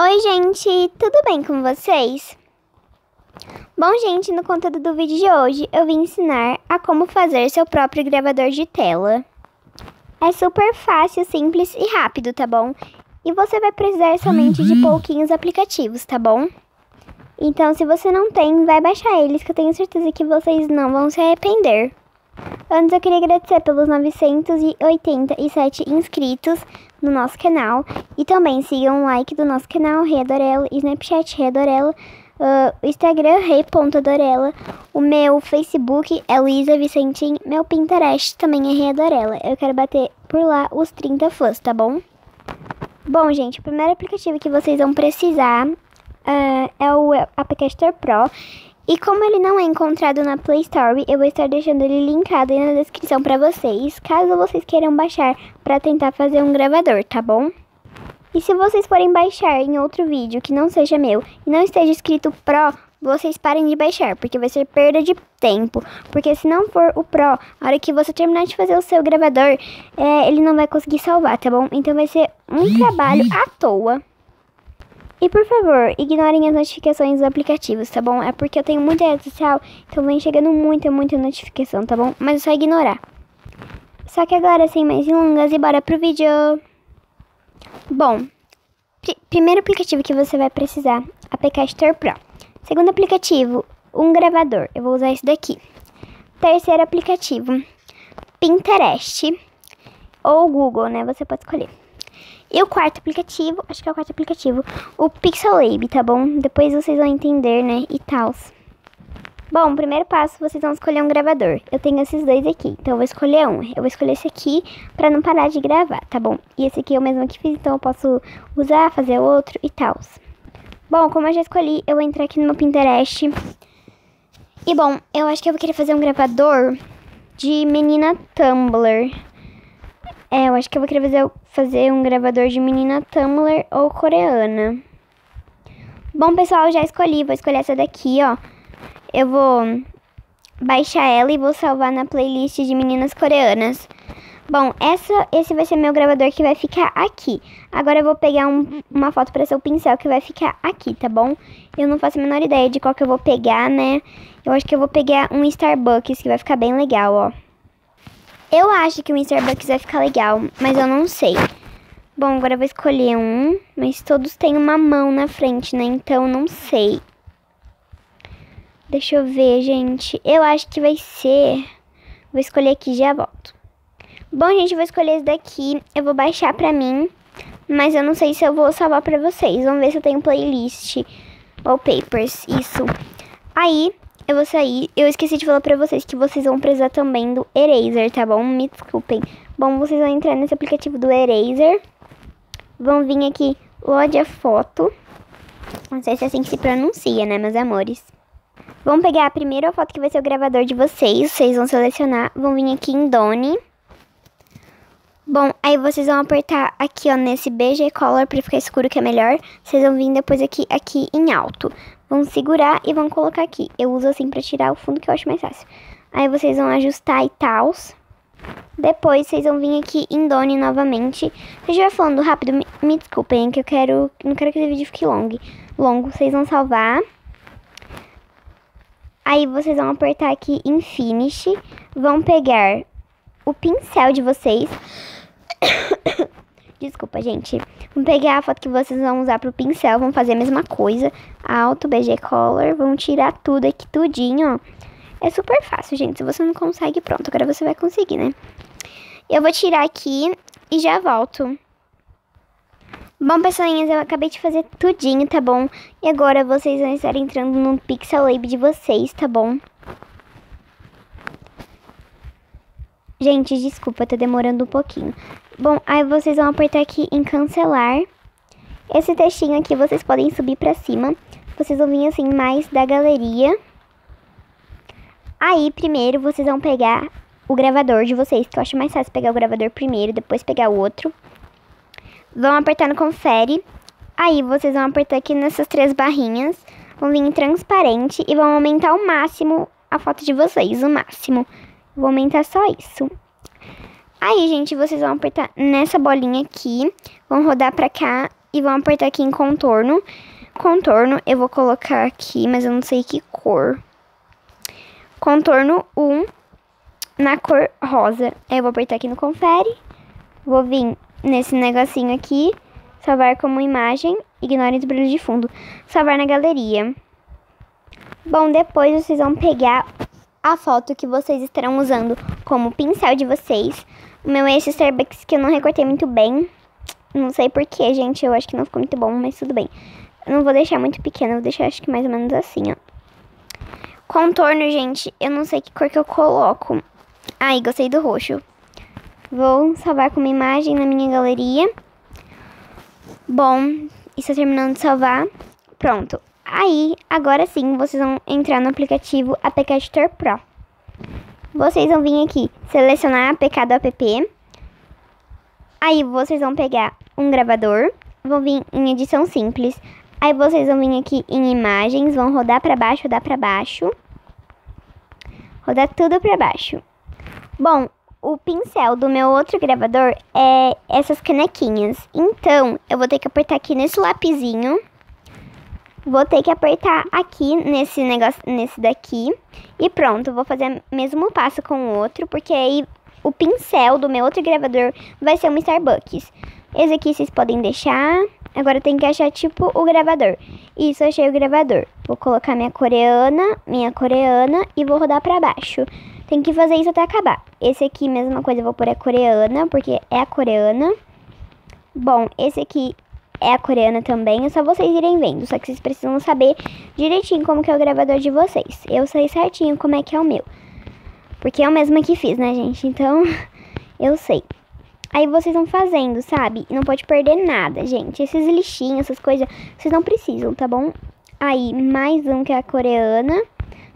Oi, gente, tudo bem com vocês? Bom, gente, no conteúdo do vídeo de hoje eu vim ensinar a como fazer seu próprio gravador de tela. É super fácil, simples e rápido, tá bom? E você vai precisar somente de pouquinhos aplicativos, tá bom? Então, se você não tem, vai baixar eles, que eu tenho certeza que vocês não vão se arrepender. Antes eu queria agradecer pelos 987 inscritos no nosso canal. E também sigam o like do nosso canal, Rei Adorela, Snapchat Rei Adorela, uh, Instagram Rei.adorela, o meu Facebook é Luísa Vicentim, meu Pinterest também é Rei Adorela. Eu quero bater por lá os 30 fãs, tá bom? Bom, gente, o primeiro aplicativo que vocês vão precisar uh, é o Applicator Pro. E como ele não é encontrado na Play Store, eu vou estar deixando ele linkado aí na descrição para vocês, caso vocês queiram baixar para tentar fazer um gravador, tá bom? E se vocês forem baixar em outro vídeo que não seja meu e não esteja escrito Pro, vocês parem de baixar, porque vai ser perda de tempo. Porque se não for o Pro, a hora que você terminar de fazer o seu gravador, é, ele não vai conseguir salvar, tá bom? Então vai ser um trabalho à toa. E por favor, ignorem as notificações dos aplicativos, tá bom? É porque eu tenho muita rede social, então vem chegando muita, muita notificação, tá bom? Mas é só ignorar. Só que agora, sem mais delongas, e bora pro vídeo! Bom, pr primeiro aplicativo que você vai precisar, APK Store Pro. Segundo aplicativo, um gravador. Eu vou usar esse daqui. Terceiro aplicativo, Pinterest ou Google, né? Você pode escolher. E o quarto aplicativo, acho que é o quarto aplicativo, o Pixelab, tá bom? Depois vocês vão entender, né, e tal. Bom, primeiro passo, vocês vão escolher um gravador. Eu tenho esses dois aqui, então eu vou escolher um. Eu vou escolher esse aqui pra não parar de gravar, tá bom? E esse aqui é o mesmo que fiz, então eu posso usar, fazer outro e tal. Bom, como eu já escolhi, eu vou entrar aqui no meu Pinterest. E bom, eu acho que eu vou querer fazer um gravador de menina Tumblr. É, eu acho que eu vou querer fazer, fazer um gravador de menina Tumblr ou coreana. Bom, pessoal, já escolhi. Vou escolher essa daqui, ó. Eu vou baixar ela e vou salvar na playlist de meninas coreanas. Bom, essa, esse vai ser meu gravador que vai ficar aqui. Agora eu vou pegar um, uma foto para ser o pincel que vai ficar aqui, tá bom? Eu não faço a menor ideia de qual que eu vou pegar, né? Eu acho que eu vou pegar um Starbucks que vai ficar bem legal, ó. Eu acho que o Starbucks vai ficar legal, mas eu não sei. Bom, agora eu vou escolher um, mas todos têm uma mão na frente, né? Então não sei. Deixa eu ver, gente. Eu acho que vai ser... Vou escolher aqui e já volto. Bom, gente, vou escolher esse daqui. Eu vou baixar pra mim, mas eu não sei se eu vou salvar pra vocês. Vamos ver se eu tenho playlist, wallpapers, isso. Aí, eu vou sair. Eu esqueci de falar pra vocês que vocês vão precisar também do Eraser, tá bom? Me desculpem. Bom, vocês vão entrar nesse aplicativo do Eraser. Vão vir aqui, load a foto. Não sei se é assim que se pronuncia, né, meus amores? Vamos pegar a primeira foto que vai ser o gravador de vocês. Vocês vão selecionar. Vão vir aqui em Doni. Bom, aí vocês vão apertar aqui, ó, nesse BG Color pra ficar escuro que é melhor. Vocês vão vir depois aqui, aqui em alto. Vão segurar e vão colocar aqui. Eu uso assim pra tirar o fundo que eu acho mais fácil. Aí vocês vão ajustar e tal. Depois vocês vão vir aqui em Doni novamente. Se eu estiver falando rápido, me, me desculpem, que eu quero. Não quero que esse vídeo fique longo. Longo. Vocês vão salvar. Aí vocês vão apertar aqui em Finish. Vão pegar o pincel de vocês. Desculpa, gente. Vamos pegar a foto que vocês vão usar pro pincel. Vamos fazer a mesma coisa. Alto, BG Color. Vamos tirar tudo aqui, tudinho, ó. É super fácil, gente. Se você não consegue, pronto. Agora você vai conseguir, né? Eu vou tirar aqui e já volto. Bom, pessoinhas, eu acabei de fazer tudinho, tá bom? E agora vocês vão estar entrando no Pixel Lab de vocês, tá bom? Gente, desculpa, tá demorando um pouquinho. Bom, aí vocês vão apertar aqui em cancelar. Esse textinho aqui vocês podem subir pra cima. Vocês vão vir assim mais da galeria. Aí, primeiro, vocês vão pegar o gravador de vocês, que eu acho mais fácil pegar o gravador primeiro, depois pegar o outro. Vão apertar no confere. Aí, vocês vão apertar aqui nessas três barrinhas. Vão vir em transparente e vão aumentar ao máximo a foto de vocês, o máximo. Vou aumentar só isso. Aí, gente, vocês vão apertar nessa bolinha aqui, vão rodar pra cá e vão apertar aqui em contorno. Contorno eu vou colocar aqui, mas eu não sei que cor. Contorno 1 na cor rosa. Eu vou apertar aqui no confere. Vou vir nesse negocinho aqui, salvar como imagem, ignore os brilhos de fundo. Salvar na galeria. Bom, depois vocês vão pegar a foto que vocês estarão usando como pincel de vocês. O meu é esse Starbucks que eu não recortei muito bem. Não sei porquê, gente. Eu acho que não ficou muito bom, mas tudo bem. Eu não vou deixar muito pequeno, vou deixar acho que mais ou menos assim, ó. Contorno, gente, eu não sei que cor que eu coloco. Ai, gostei do roxo. Vou salvar como imagem na minha galeria. Bom, está terminando de salvar. Pronto. Aí, agora sim, vocês vão entrar no aplicativo APK Editor Pro. Vocês vão vir aqui, selecionar APK do app. Aí, vocês vão pegar um gravador, vão vir em edição simples. Aí, vocês vão vir aqui em imagens, vão rodar para baixo, rodar para baixo. Rodar tudo para baixo. Bom, o pincel do meu outro gravador é essas canequinhas. Então, eu vou ter que apertar aqui nesse lapisinho Vou ter que apertar aqui nesse negócio, nesse daqui. E pronto, vou fazer o mesmo passo com o outro, porque aí o pincel do meu outro gravador vai ser um Starbucks. Esse aqui vocês podem deixar. Agora tem que achar tipo o gravador. Isso, achei o gravador. Vou colocar minha coreana, minha coreana e vou rodar pra baixo. Tem que fazer isso até acabar. Esse aqui, mesma coisa, vou pôr a coreana, porque é a coreana. Bom, esse aqui é a coreana também, é só vocês irem vendo. Só que vocês precisam saber direitinho como que é o gravador de vocês. Eu sei certinho como é que é o meu. Porque é o mesmo que fiz, né, gente? Então, eu sei. Aí vocês vão fazendo, sabe? Não pode perder nada, gente. Esses lixinhos, essas coisas, vocês não precisam, tá bom? Aí, mais um que é a coreana.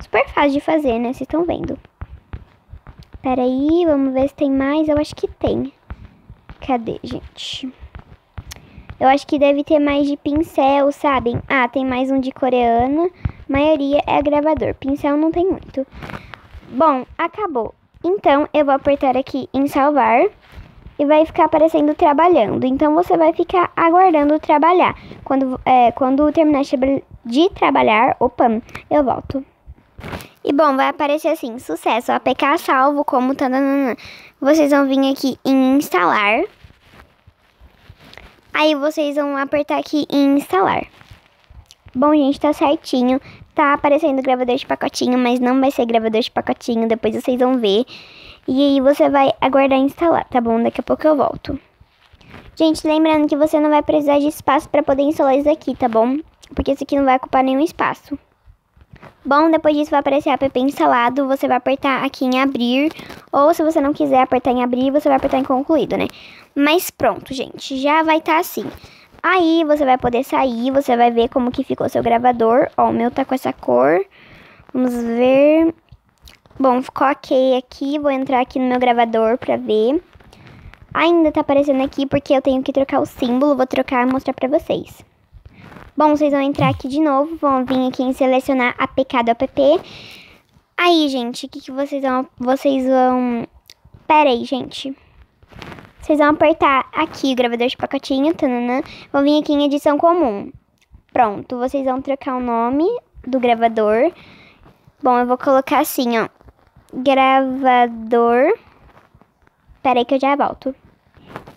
Super fácil de fazer, né? Vocês estão vendo. Pera aí, vamos ver se tem mais. Eu acho que tem. Cadê, gente? Eu acho que deve ter mais de pincel, sabem? Ah, tem mais um de coreana. maioria é gravador. Pincel não tem muito. Bom, acabou. Então, eu vou apertar aqui em salvar e vai ficar aparecendo trabalhando. Então, você vai ficar aguardando trabalhar. Quando, é, quando terminar de trabalhar, opa, eu volto. E bom, vai aparecer assim, sucesso, APK salvo como tananana. Vocês vão vir aqui em instalar. Aí vocês vão apertar aqui em instalar. Bom, gente, tá certinho. Tá aparecendo gravador de pacotinho, mas não vai ser gravador de pacotinho. Depois vocês vão ver. E aí você vai aguardar instalar, tá bom? Daqui a pouco eu volto. Gente, lembrando que você não vai precisar de espaço para poder instalar isso aqui, tá bom? Porque isso aqui não vai ocupar nenhum espaço. Bom, depois disso vai aparecer app instalado, você vai apertar aqui em abrir, ou se você não quiser apertar em abrir, você vai apertar em concluído, né? Mas pronto, gente, já vai estar tá assim. Aí você vai poder sair, você vai ver como que ficou seu gravador. Ó, o meu tá com essa cor. Vamos ver. Bom, ficou ok aqui, vou entrar aqui no meu gravador pra ver. Ainda tá aparecendo aqui porque eu tenho que trocar o símbolo, vou trocar e mostrar pra vocês. Bom, vocês vão entrar aqui de novo, vão vir aqui em selecionar APK do app. Aí, gente, o que, que vocês vão... Vocês vão... Pera aí, gente. Vocês vão apertar aqui o gravador de pacotinho, tanana, vão vir aqui em edição comum. Pronto, vocês vão trocar o nome do gravador. Bom, eu vou colocar assim, ó. Gravador. Pera aí que eu já volto.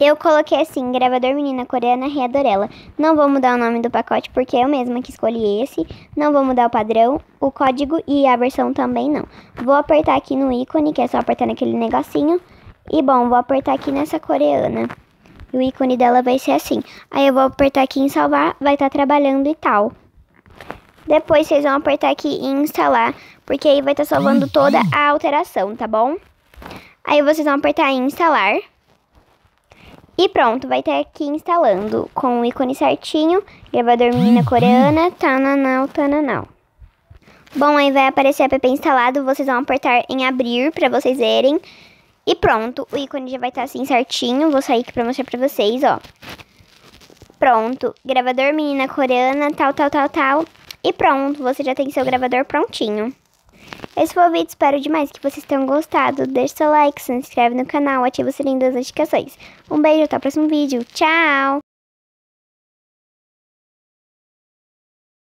Eu coloquei assim, gravador menina coreana Readorela. Não vou mudar o nome do pacote porque eu mesma que escolhi esse. Não vou mudar o padrão, o código e a versão também não. Vou apertar aqui no ícone, que é só apertar naquele negocinho. E bom, vou apertar aqui nessa coreana. E o ícone dela vai ser assim. Aí eu vou apertar aqui em salvar, vai estar tá trabalhando e tal. Depois vocês vão apertar aqui em instalar, porque aí vai estar tá salvando toda a alteração, tá bom? Aí vocês vão apertar em instalar. E pronto, vai estar aqui instalando com o ícone certinho, gravador menina coreana, tananau, tananau. Bom, aí vai aparecer app instalado, vocês vão apertar em abrir para vocês verem. E pronto, o ícone já vai estar assim certinho, vou sair aqui para mostrar para vocês, ó. Pronto, gravador menina coreana, tal, tal, tal, tal. E pronto, você já tem seu gravador prontinho. Esse foi o vídeo, espero demais que vocês tenham gostado. Deixe seu like, se inscreve no canal, ativa o sininho das notificações. Um beijo, até o próximo vídeo. Tchau!